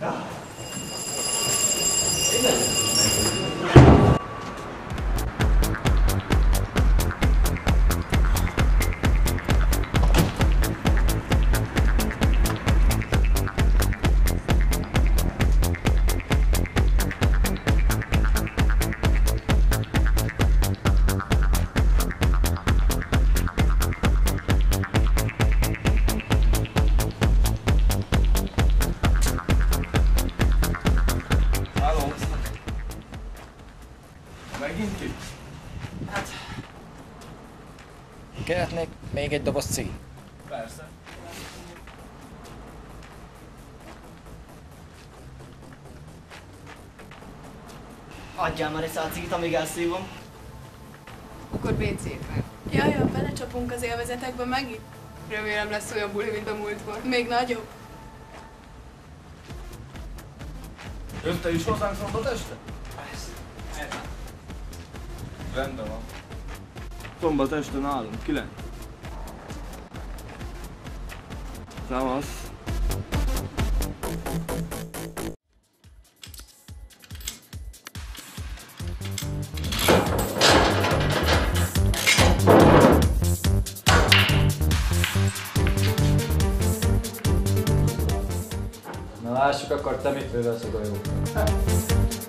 God. Egy doboz cigi? Persze. Adjál már egy szál cigit, amíg elszívom. Akkor WC-ben. Jaj, ja, belecsapunk az élvezetekbe megint? Remélem lesz olyan buli, mint a múltkor. Még nagyobb? Jössz te is hozzánk szombat este? Rendben van. Szombat este nálunk, 9. Szevasz. Na lássuk akkor te mit művelsz a golyókra. Rossz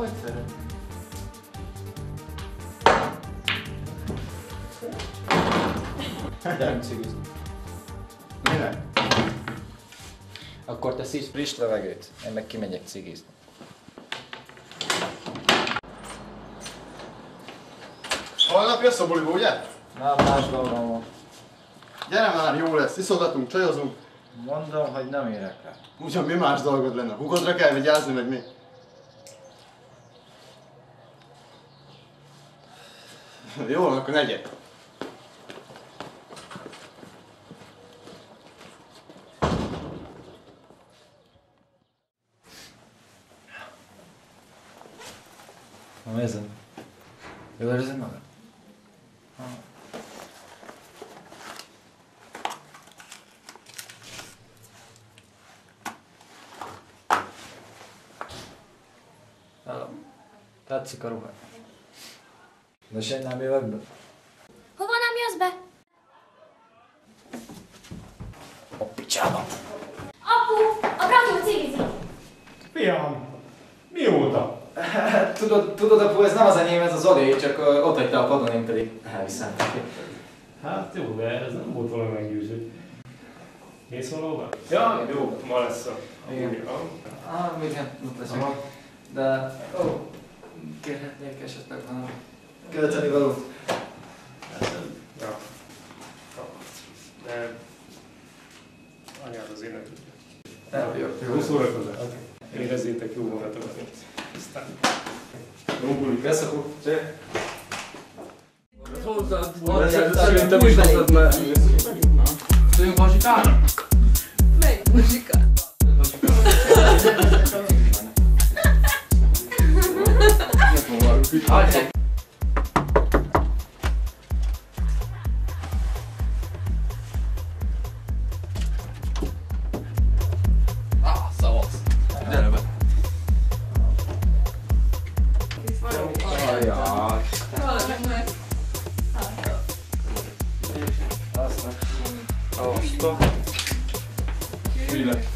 Ahogy szeret. Gyerünk cigizni. Minek? Akkor te szívsz friss levegőt, én meg kimegyek cigizni. Holnap jössz a buliba, ugye? Nem, más dolgom van. Gyere már, jó lesz, iszogatunk, csajozunk. Mondom, hogy nem érek rá. Ugyan mi más dolgod lenne? Hugodra kell vigyázni, meg mi? Jó, van, akkor ne gyere. Na érzed? Jól érzed magad? Hello. Tetszik a De se nem jövök be. Hova nem jössz be? A picsába. Apu, a Bratyó cigizik. Fiam, mióta? Tudod, tudod, apu, ez nem az enyém, ez az Zoli, csak ott hagyta a padon, én pedig elviszem. Hát jó, de ez nem volt valami meggyőző. Mész valahova? Ja, jó, ma lesz a... Igen. Ah, igen, ott leszek. Aha. De, ó, kérhetnék esetleg valami költeni valót. Ja. Ja. De... Anyád az én Nem, jó, jó. Jó szórakozás. Érezzétek jó magatokat. Aztán... Jó buli. Vesz apu. Cseh. Szerintem is hoztad már. Tudjunk muzsikálni? Melyik muzsika? Mi lett?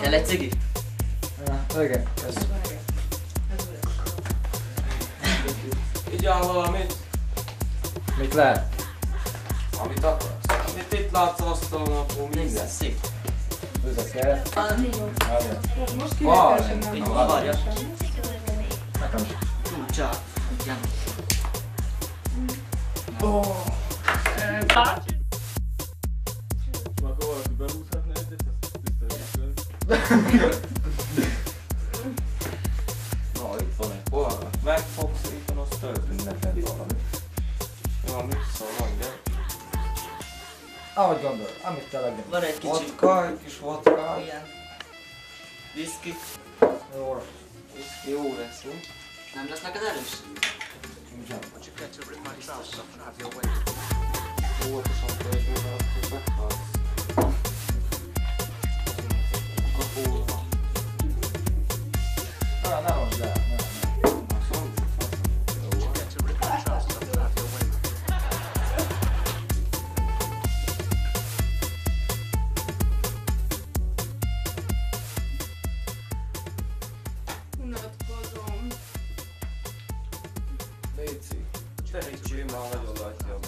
Kell egy cigi? Igen, kösz. Igyál valamit, Mit lehet? amit akarsz. Amit itt látsz asztalon, akkor minden. Szép. Üzeket. Most Van. kivételesen Így Nekem is. Tú, csak. Igen. Akkor valaki behúzhatna egyet, azt tiszteljük Na, itt van egy pohár. Megfogsz éppen, azt töltünk neked valami. Jó, mit szól, mondja. Ahogy gondolod, amit te legjobb. Van egy kicsi. Vodka, egy kis vodka. Igen. Whisky. Jó lesz. Whisky jó lesz, mi? Nem lesz neked erős? Óvatosan pörgő, mert akkor meghalsz. Segítsél már nagyon látja.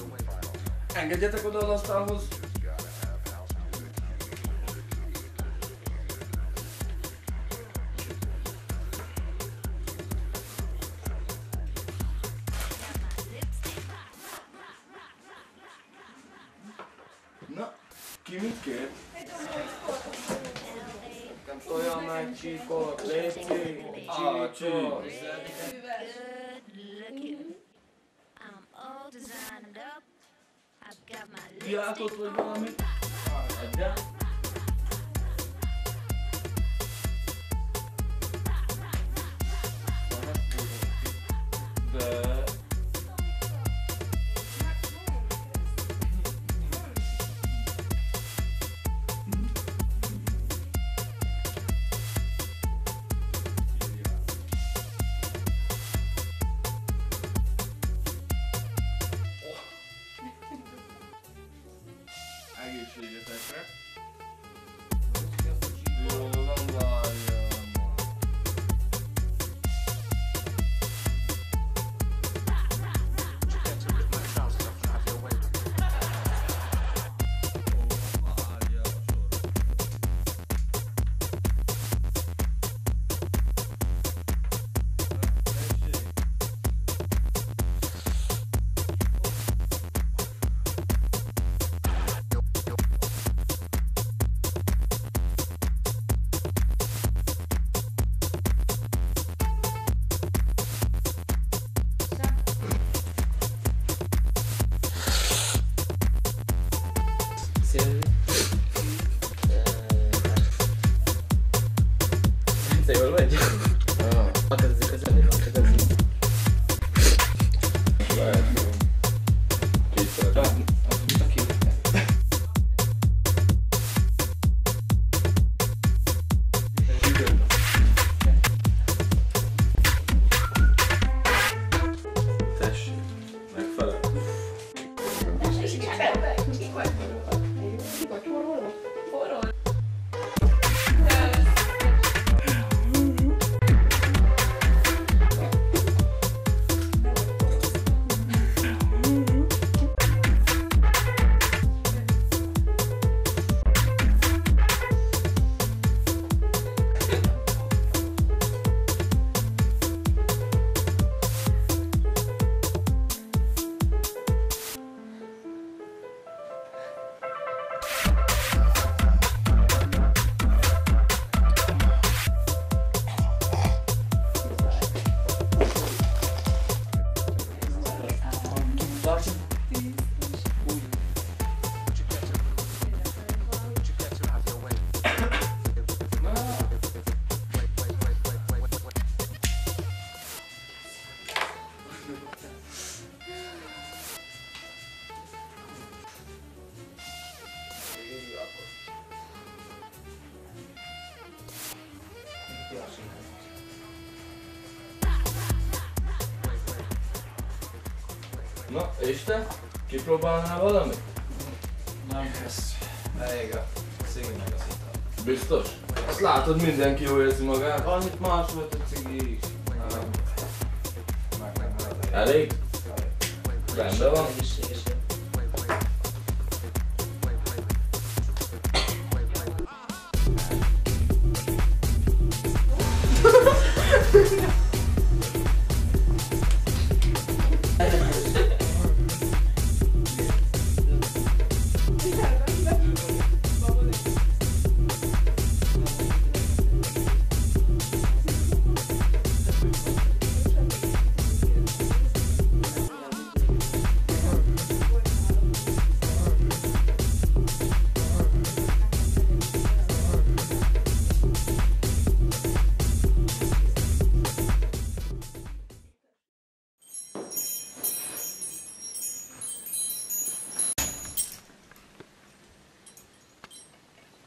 Engedjetek oda az asztalhoz. Na, ki mit kér? Nem tojjal meg csíkot, léci, csíkot. Ja to twojego mamy. A ja. Na, és te? Kipróbálnál valamit? Nem kösz. Elég a cigi meg az ital. Biztos? Azt látod, mindenki jól érzi magát. Annyit más volt a cigi is. Elég? Rendben van. She's out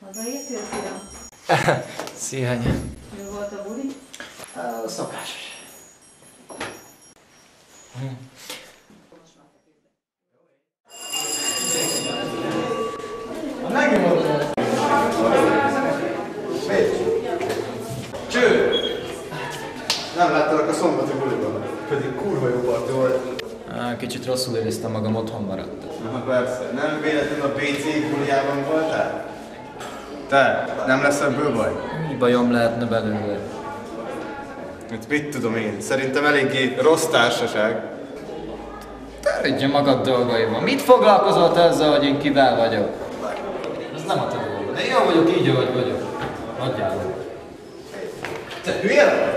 Hazaértél, fiam? Szia, anya. Jó volt a buli? A szokásos. Cső! Nem láttalak a szombati buliban. Pedig kurva jó parti volt. Kicsit rosszul éreztem magam, otthon maradtam. Na persze, nem véletlenül a BC buliában voltál? Te, nem lesz ebből baj? Mi bajom lehetne belőle? Hát mit tudom én, szerintem eléggé rossz társaság. Törődjön magad dolgaival. Mit foglalkozol te ezzel, hogy én kivel vagyok? Ez nem a te dolgod. Én jó vagyok így, ahogy vagyok. Adjál meg. Te hülye